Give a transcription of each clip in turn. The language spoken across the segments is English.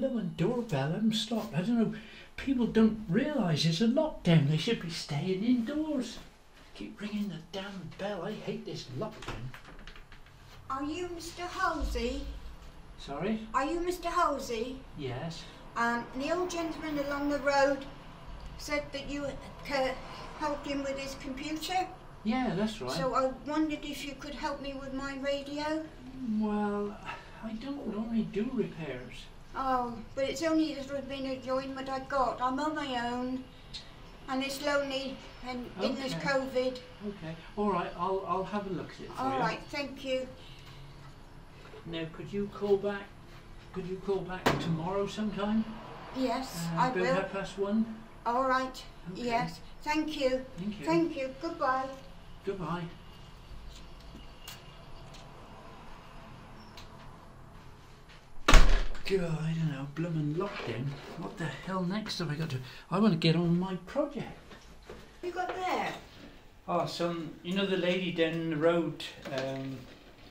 doorbell and stopped. I don't know. People don't realise it's a lockdown. They should be staying indoors. Keep ringing the damn bell. I hate this lockdown. Are you Mr. Halsey? Sorry? Are you Mr. Halsey? Yes. Um, the old gentleman along the road said that you uh, helped him with his computer. Yeah, that's right. So I wondered if you could help me with my radio. well, I don't normally do repairs. Oh, but it's only a little bit of enjoyment I got. I'm on my own, and it's lonely, and in this COVID. Okay. All right. I'll I'll have a look at it for All you. right, thank you. Now, could you call back? Could you call back tomorrow sometime? Yes, Uh, I about will. half past one. All right. Okay. Yes, thank you. Thank you. Thank you. Goodbye. Goodbye. God, I don't know, bloomin' lockdown. What the hell next have I got to? I want to get on my project. What You got there? Oh, some, you know the lady down the road. Um,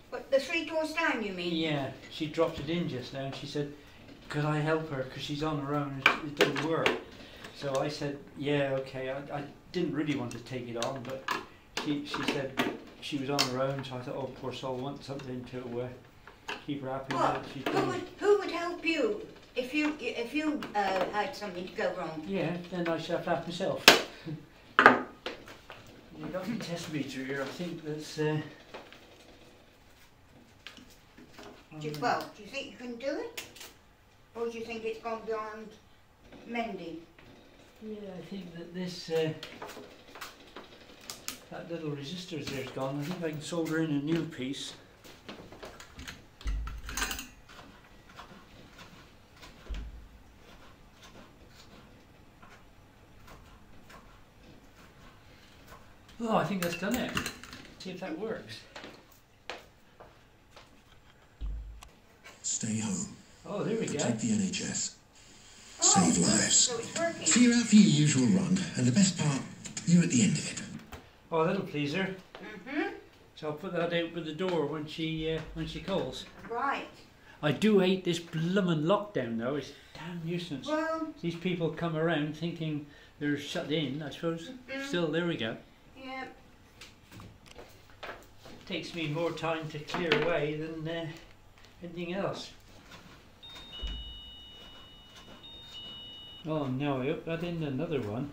But the three doors down, you mean? yeah, she dropped it in just now, and she said, "Could I help her? Because she's on her own. and it doesn't work." So I said, "Yeah, okay." I, I didn't really want to take it on, but she she said she was on her own, so I thought, "Oh, poor soul, wants something to uh, keep her happy." What? Who would, who help you if you if you uh, had something to go wrong? Yeah, then I should have to have myself. you got the test meter here. I think that's. Uh, Do you, well, do you think you can do it, or do you think it's gone beyond mending? Yeah, I think that this uh, that little resistor there's gone. I think I can solder in a new piece. Oh, I think that's done it. See if that works. Stay home. Oh, there we go. Protect the NHS. Oh, Save lives. So it's working. So you're out for your usual run, and the best part, you're at the end of it. Oh, that'll please her. Mhm. So I'll put that out with the door when she uh, when she calls. Right. I do hate this bloomin' lockdown though. It's a damn nuisance. Well, These people come around thinking they're shut in. I suppose. Mhm. Still, there we go. Yeah. Takes me more time to clear away than uh, anything else. Oh no! I hope that in another one.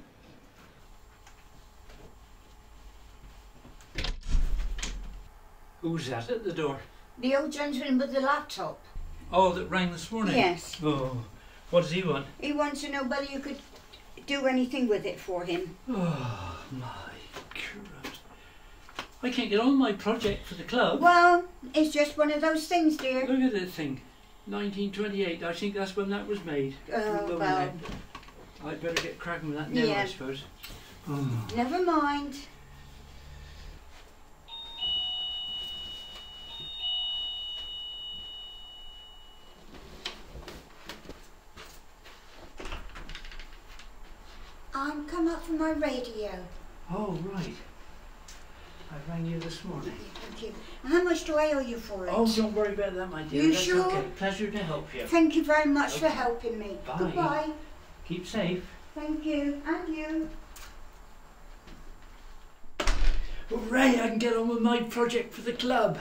Who's that at the door? The old gentleman with the laptop. Oh, that rang this morning. Yes. Oh, what does he want? He wants to know whether you could do anything with it for him. Oh my Christ! I can't get on my project for the club. Well, it's just one of those things, dear. Look at that thing. 1928. I think that's when that was made. Oh, well, I'd better get cracking with that now, I suppose. Oh. never mind. I'm come up for my radio. oh, right. I rang you this morning. Thank you. How much do I owe you for it? Oh, don't worry about that, my dear. You That's sure? okay. Pleasure to help you. Thank you very much for helping me. Bye. Goodbye. Keep safe. Thank you. And you. Hooray! I can get on with my project for the club.